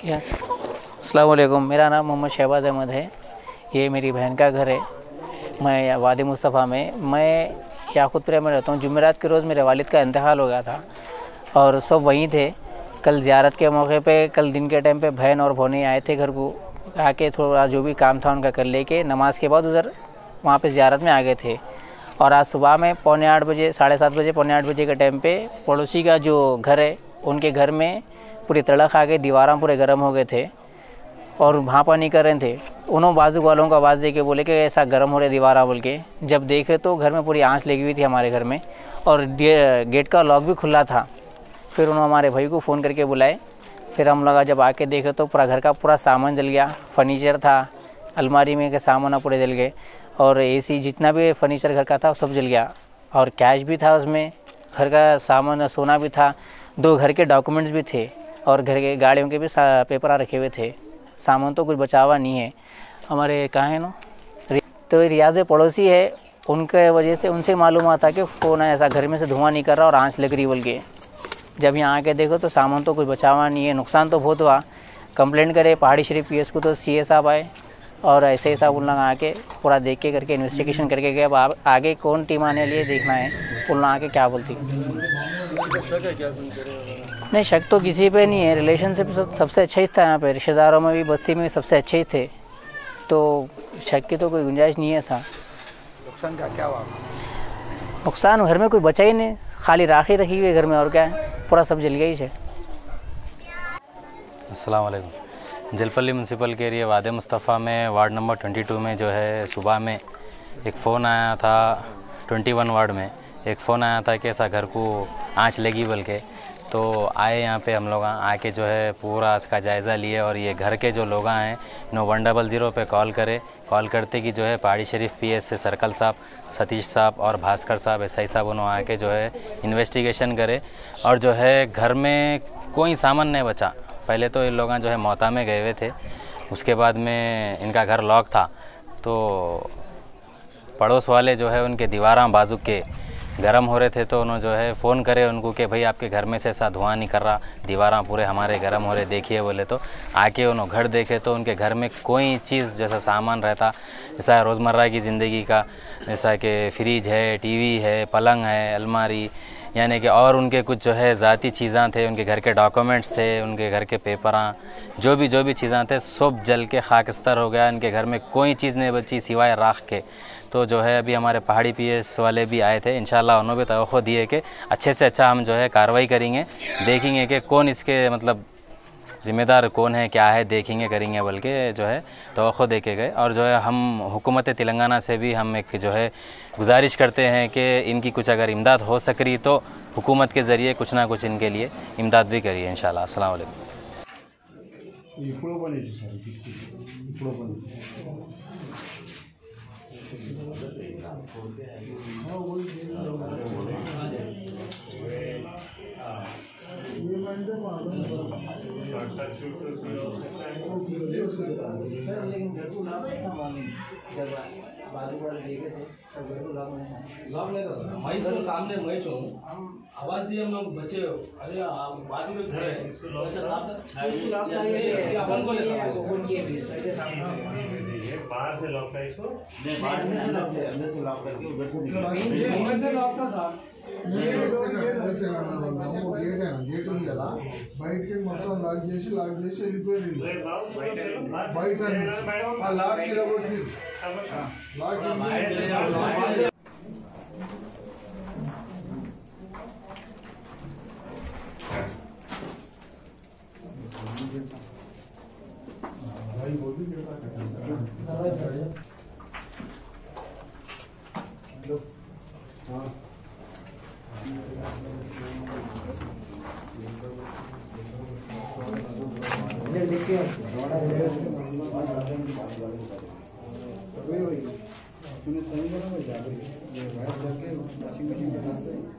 क्या? अस्सलाम मेरा नाम मोहम्मद शहबाज अहमद है। ये मेरी बहन का घर है। मैं वादी मुस्तफ़ा में, मैं याकूतपुरा में रहता हूँ। जुमेरात के रोज़ मेरे वालिद का इंतकाल हो गया था और सब वहीं थे। कल ज़्यारत के मौके पे, कल दिन के टाइम पे बहन और भोनी आए थे घर को। आके थोड़ा जो भी काम था उनका कर लेके, नमाज़ के बाद उधर वहाँ पे ज़ियारत में आ गए थे। और आज सुबह में पौने आठ बजे, साढ़े सात बजे, पौने आठ बजे के टाइम पे पड़ोसी का जो घर है, उनके घर में पूरी तड़क आ गई दीवारा पूरे गर्म हो गए थे और वहाँ नहीं कर रहे थे। उन्होंने बाजू वालों को आवाज़ दे के बोले कि ऐसा गर्म हो रहा दीवारा बोल के। जब देखे तो घर में पूरी आँच लगी हुई थी हमारे घर में और गेट का लॉक भी खुला था। फिर उन्होंने हमारे भाई को फ़ोन करके बुलाए। फिर हम लगा जब आके देखे तो पूरा घर का पूरा सामान जल गया। फर्नीचर था, अलमारी में के सामान पूरे जल गए और एसी जितना भी फर्नीचर घर का था सब जल गया। और कैश भी था उसमें, घर का सामान, सोना भी था, दो घर के डॉक्यूमेंट्स भी थे। और घर के गाड़ियों के भी पेपर रखे हुए थे। सामान तो कुछ बचा हुआ नहीं है। हमारे कहाँ है ना? तो रियाज पड़ोसी है, उनके वजह से उनसे मालूम आता कि फ़ोन ऐसा घर में से धुआँ नहीं कर रहा और आँच लग रही बोल के। जब यहाँ आके देखो तो सामान तो कुछ बचा हुआ नहीं है, नुकसान तो बहुत हुआ। कंप्लेंट करे पहाड़ी शरीफ पी को तो सी साहब आए और ऐसे ही साहब उन लोग आके पूरा देख के करके इन्वेस्टिगेशन करके गए। अब आगे कौन टीम आने लिए देखना है। लोग आके क्या बोलती नहीं शक तो किसी पे नहीं है। रिलेशनशिप सबसे अच्छा ही था यहाँ पे रिश्तेदारों में भी बस्ती में भी सबसे अच्छे ही थे। तो शक की तो कोई गुंजाइश नहीं है ऐसा। नुकसान का क्या हुआ? नुकसान घर में कोई बचा ही नहीं। खाली राखी रखी हुई है घर में और क्या है? पूरा सब जल गया ही है अस्सलाम वालेकुम जलपल्ली म्यूनसिपल के एरिया वाद मुस्तफ़ा में वार्ड नंबर 22 में जो है सुबह में एक फ़ोन आया था 21 वार्ड में। एक फ़ोन आया था कि ऐसा घर को आँच लगी बल के। तो आए यहाँ पे हम लोग आके जो है पूरा इसका जायज़ा लिए और ये घर के जो लोग हैं नो वन डबल ज़ीरो पर कॉल करे। कॉल करते कि जो है पहाड़ी शरीफ पीएस से सर्कल साहब, सतीश साहब और भास्कर साहब एस आई साहब उन्होंने आके जो है इन्वेस्टिगेशन करे। और जो है घर में कोई सामान नहीं बचा। पहले तो ये लोग जो है मोहता में गए हुए थे। उसके बाद में इनका घर लॉक था। तो पड़ोस वाले जो है उनके दीवारा बाजू के गर्म हो रहे थे तो उन्होंने जो है फ़ोन करे उनको कि भाई आपके घर में से ऐसा धुआँ नहीं कर रहा, दीवारा पूरे हमारे गर्म हो रहे, देखिए बोले तो। आके उन्होंने घर देखे तो उनके घर में कोई चीज़ जैसा सामान रहता, जैसा रोज़मर्रा की ज़िंदगी का, जैसा कि फ्रिज है, टीवी है, पलंग है, अलमारी यानी कि और उनके कुछ जो है ज़ाती चीज़ा थे, उनके घर के डॉक्यूमेंट्स थे, उनके घर के पेपरां, जो भी जो भी चीज़ां थे, सब जल के खाकस्तर हो गया, इनके घर में कोई चीज़ नहीं बची सिवाय राख के। तो जो है अभी हमारे पहाड़ी पीएस वाले भी आए थे, इंशाल्लाह उन्होंने भी तो दिए कि अच्छे से अच्छा हम जो है कार्रवाई करेंगे, देखेंगे कि कौन इसके मतलब ज़िम्मेदार कौन है, क्या है, देखेंगे, करेंगे बल्कि जो है तो देखे के गए। और जो है हम हुकूमत तेलंगाना से भी हम एक जो है गुजारिश करते हैं कि इनकी कुछ अगर इमदाद हो सक रही तो हुकूमत के ज़रिए कुछ ना कुछ इनके लिए इमदाद भी करिए इन शाला लॉक नहीं था सर मैं सर सामने मैं चुन आवाज़ दी हम लोग बच्चे अरे बाजू में घर है अच्छा लॉक चाहिए को बाहर से लॉक है इसको अंदर से लॉक करके उधर से अंदर से लॉक था सर గేట్ ఉంది కదా బయటకి మొత్తం లాక్ చేసి లాక్ చేసి వెళ్ళిపోయింది బయట ఆ లాక్ ఇరగొట్టి లాక్ हाँ। तूने सही करा मैं जा वायर करके वॉशिंग मशीन के पास